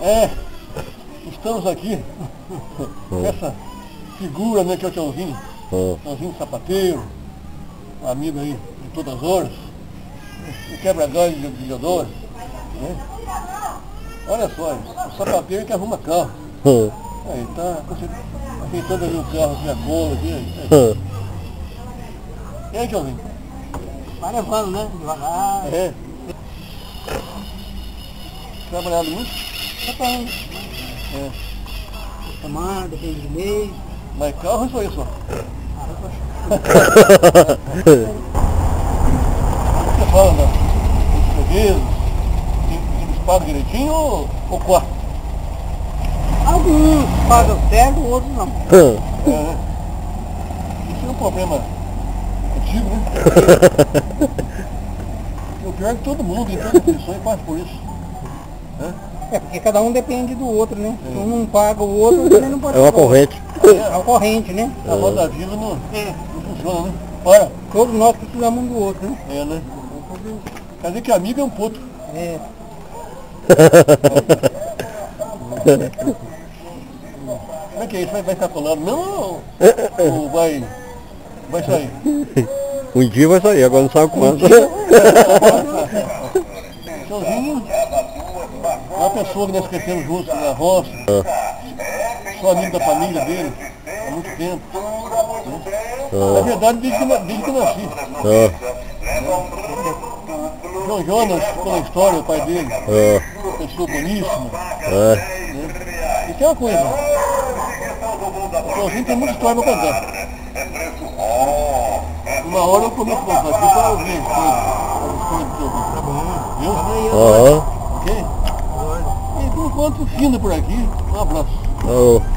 É, estamos aqui com essa figura, né, que é o Tãozinho. Ah, Tãozinho sapateiro, um amigo aí de todas as horas, o quebra-galho de brilhador. Né? Olha só, o sapateiro que arruma carro. ah, Aí, tá ajeitando ali o carro aqui, a cola aqui. aí. ah. E aí, Tãozinho? Vai levando, né? Devagar. É. Trabalhado muito? Depende. É. Semana, depende do mês. Mas carro só isso? ó? Você fala, né? Eles pagam direitinho ou, ou quarto? Alguns pagam certo, outros não. É, né? Isso é um problema antigo, né? o pior é que todo mundo, em todas as profissões, passa por isso. Né? É, porque cada um depende do outro, né? Se um não paga o outro, também não pode É uma corrente. É uma corrente, né? A roda viva não, É. não funciona, né? Para. Todos nós precisamos um do outro, né? É, né? Quer dizer que amigo é um puto. É. Como é que é isso? Vai, vai ficar colado? Não? Ou vai, vai sair? Um dia vai sair, agora não sabe quando. Sozinho, é uma pessoa que nós crescemos juntos na roça, sou amigo da família dele há muito tempo. né? Na verdade, desde que, desde que eu nasci. Ah, João Jonas, pela história, o pai dele, ah, pessoa boníssima. ah. Né? E tem uma coisa, o Joãozinho tem muita história para contar. Uma hora eu começo a contar aqui para ouvir as coisas, as. Viu? Aham. Enquanto, fina por aqui. Um abraço. Oh.